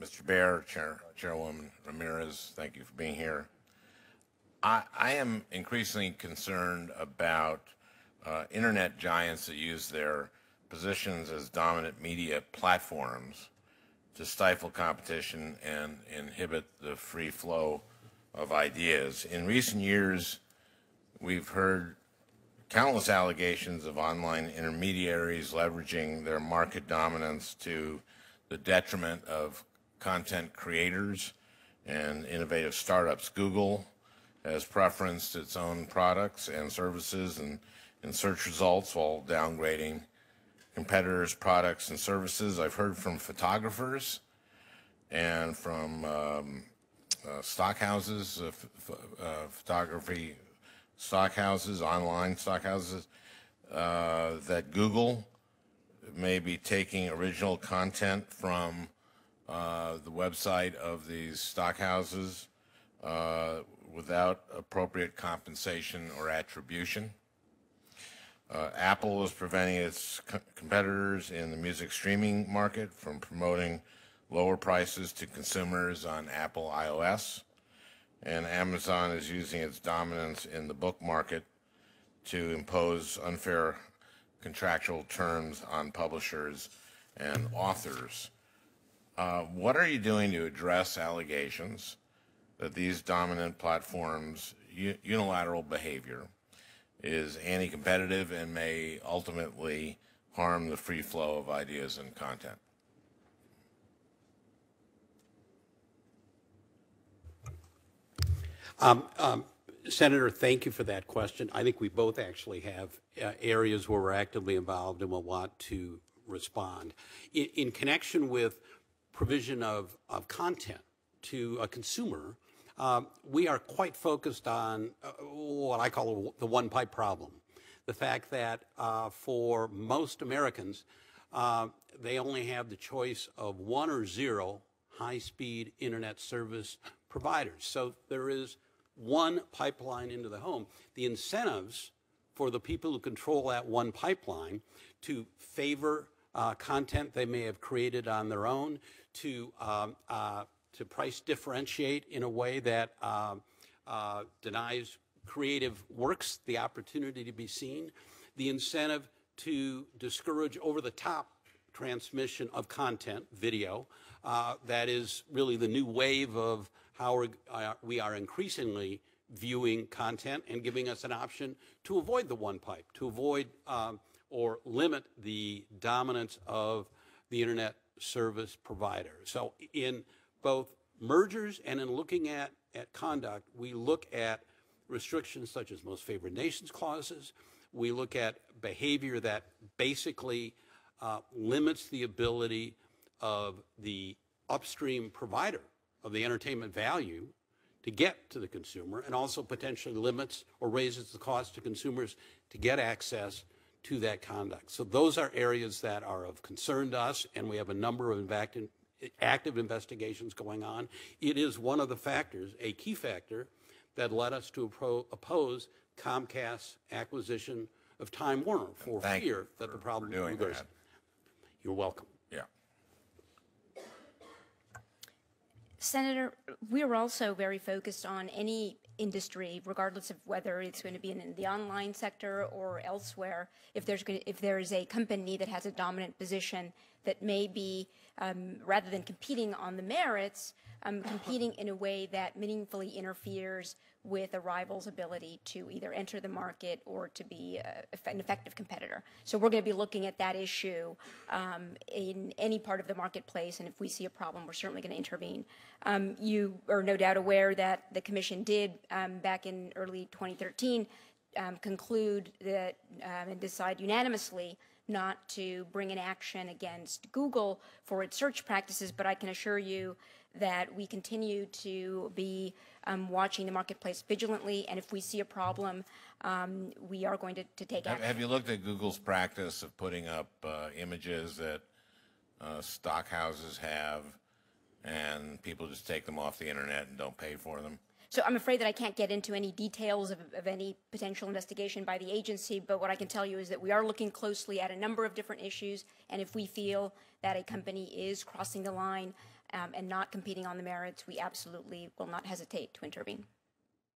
Mr. Baer, Chair, Chairwoman Ramirez, thank you for being here. I, I am increasingly concerned about uh, internet giants that use their positions as dominant media platforms to stifle competition and inhibit the free flow of ideas. In recent years, we've heard countless allegations of online intermediaries leveraging their market dominance to the detriment of content creators and innovative startups. Google has preferenced its own products and services and in search results while downgrading competitors' products and services. I've heard from photographers and from um, uh, stock houses, uh, uh, photography stock houses, online stock houses, uh, that Google may be taking original content from uh, the website of these stockhouses uh, without appropriate compensation or attribution. Uh, Apple is preventing its co competitors in the music streaming market from promoting lower prices to consumers on Apple iOS. And Amazon is using its dominance in the book market to impose unfair contractual terms on publishers and authors. Uh, what are you doing to address allegations that these dominant platforms' unilateral behavior is anti-competitive and may ultimately harm the free flow of ideas and content. Um, um, Senator, thank you for that question. I think we both actually have uh, areas where we're actively involved and will want to respond. In, in connection with provision of, of content to a consumer, um, we are quite focused on uh, what I call the one pipe problem. The fact that uh, for most Americans, uh, they only have the choice of one or zero high speed internet service providers. So there is one pipeline into the home. The incentives for the people who control that one pipeline to favor uh, content they may have created on their own, to um, uh, to price differentiate in a way that uh, uh, denies creative works the opportunity to be seen, the incentive to discourage over-the-top transmission of content, video, uh, that is really the new wave of how uh, we are increasingly viewing content and giving us an option to avoid the one pipe, to avoid um, or limit the dominance of the internet service provider. So in both mergers and in looking at, at conduct, we look at restrictions such as most favored nations clauses. We look at behavior that basically uh, limits the ability of the upstream provider of the entertainment value to get to the consumer and also potentially limits or raises the cost to consumers to get access to that conduct. So those are areas that are of concern to us, and we have a number of active investigations going on. It is one of the factors, a key factor, that led us to oppose Comcast's acquisition of Time Warner for Thank fear that the problem would that. You're welcome. Senator, we're also very focused on any industry, regardless of whether it's going to be in the online sector or elsewhere. If there's to, if there is a company that has a dominant position that may be um, rather than competing on the merits, um, competing in a way that meaningfully interferes with a rival's ability to either enter the market or to be an effective competitor. So we're going to be looking at that issue um, in any part of the marketplace, and if we see a problem, we're certainly going to intervene. Um, you are no doubt aware that the Commission did, um, back in early 2013, um, conclude that um, and decide unanimously not to bring an action against Google for its search practices, but I can assure you that we continue to be um, watching the marketplace vigilantly, and if we see a problem, um, we are going to, to take have, action. Have you looked at Google's practice of putting up uh, images that uh, stock houses have, and people just take them off the internet and don't pay for them? So I'm afraid that I can't get into any details of, of, any potential investigation by the agency, but what I can tell you is that we are looking closely at a number of different issues, and if we feel that a company is crossing the line um, and not competing on the merits, we absolutely will not hesitate to intervene.